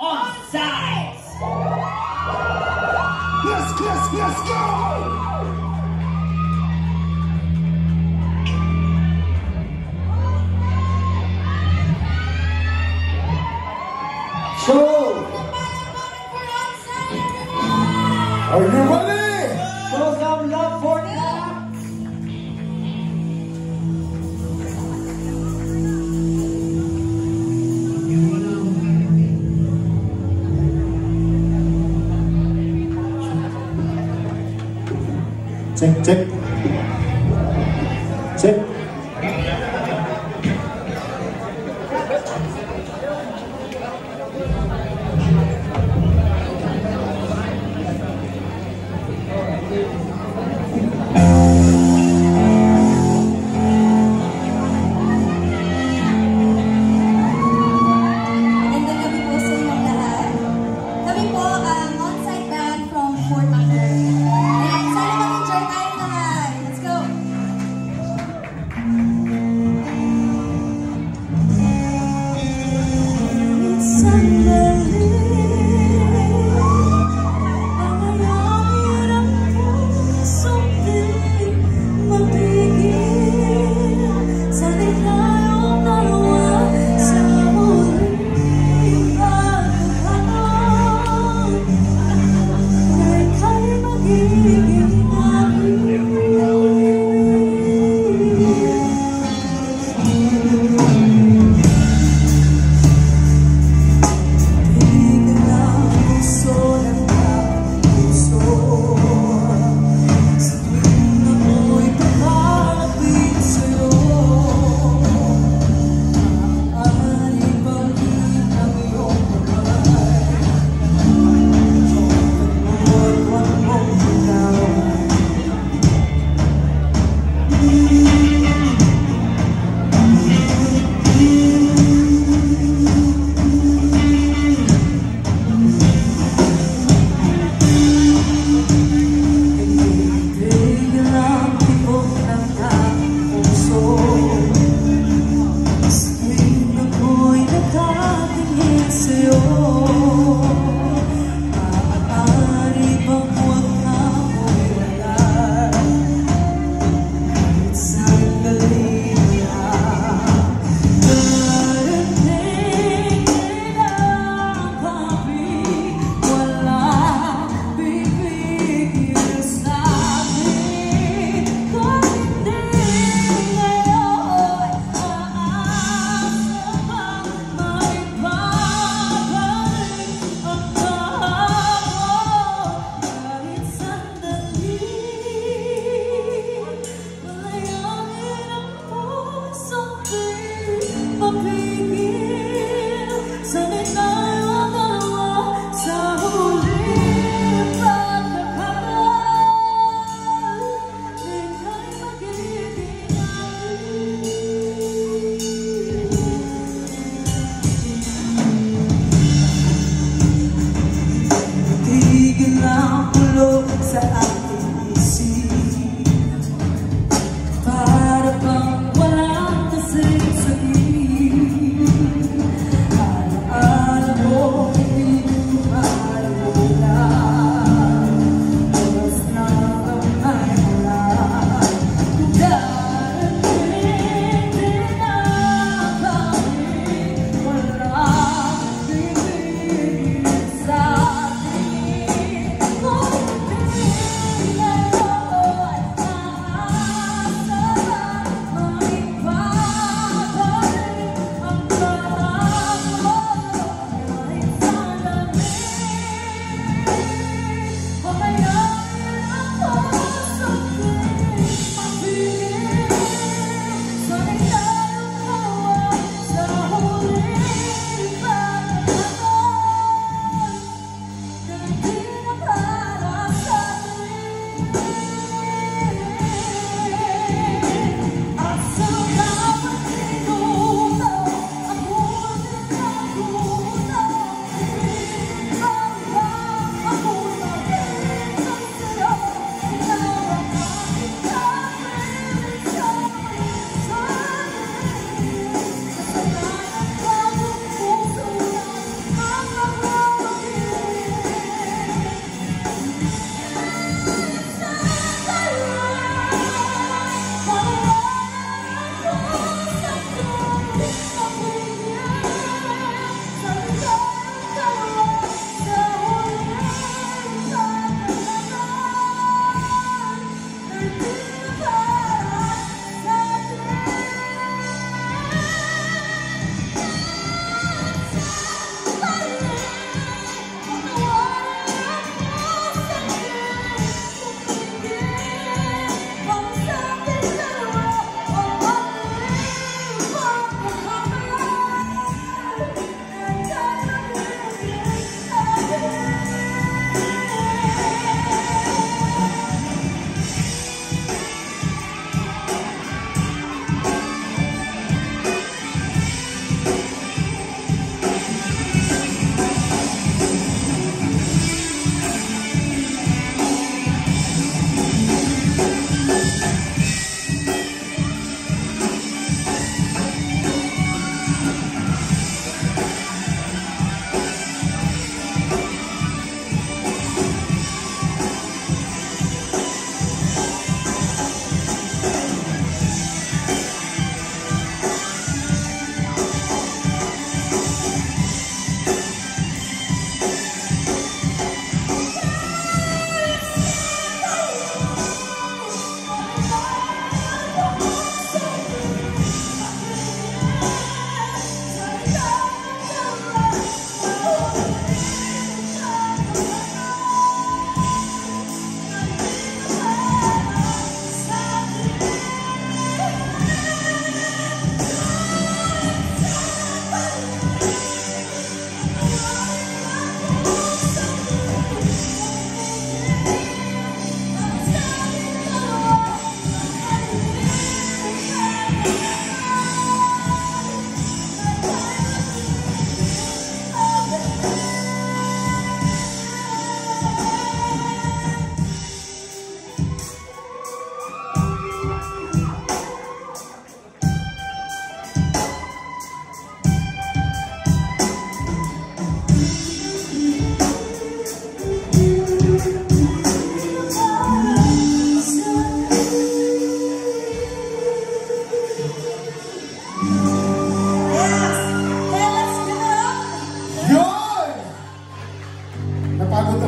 On sides. Let's, let's, let's go! True. Are you check check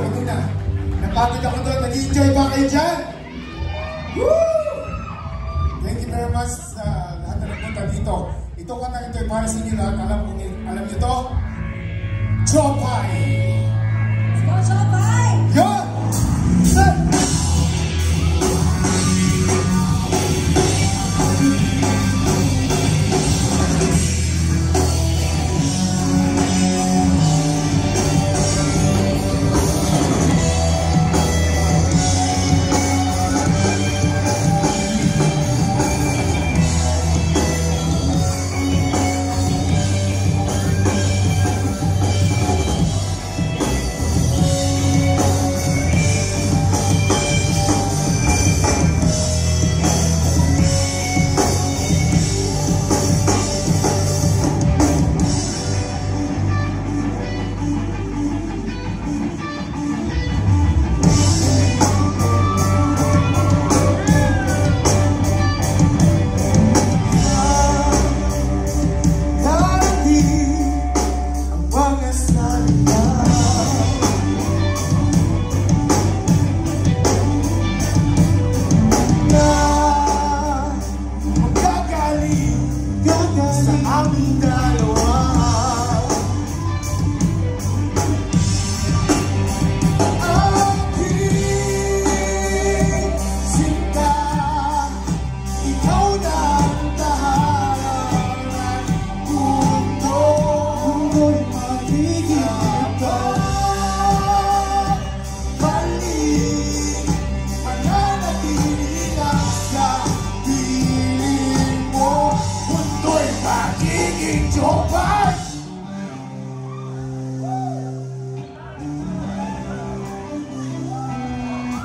dumating na. Napatid ako doon. Nag-enjoy ba kayo dyan? Woo! Thank you very much sa lahat na nagpunta dito. Ito ko na ito para sa inyo lahat. Alam, alam nyo to? Chopay! Chopay! I'll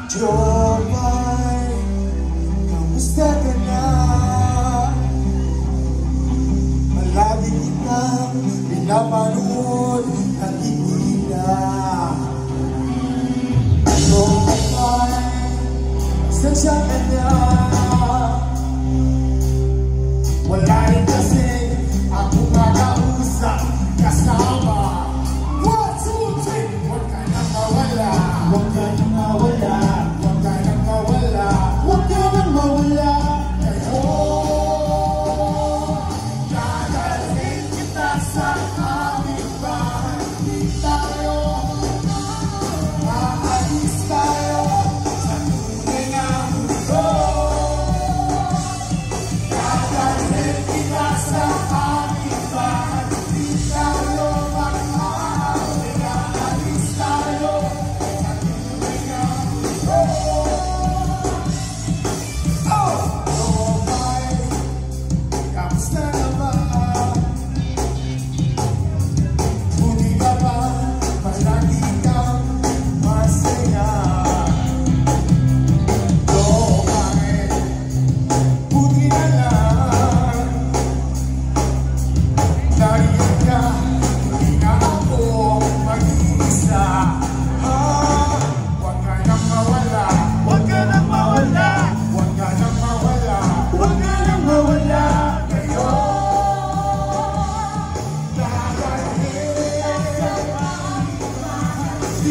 Jomay, kamusta ka na? Malagi kitang pinapanood at ikulina Jomay, sasya ka na?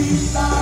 vida.